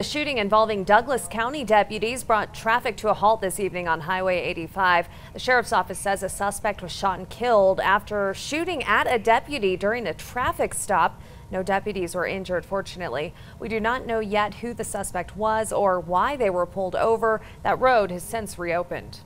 The shooting involving Douglas County deputies brought traffic to a halt this evening on Highway 85. The sheriff's office says a suspect was shot and killed after shooting at a deputy during a traffic stop. No deputies were injured, fortunately. We do not know yet who the suspect was or why they were pulled over. That road has since reopened.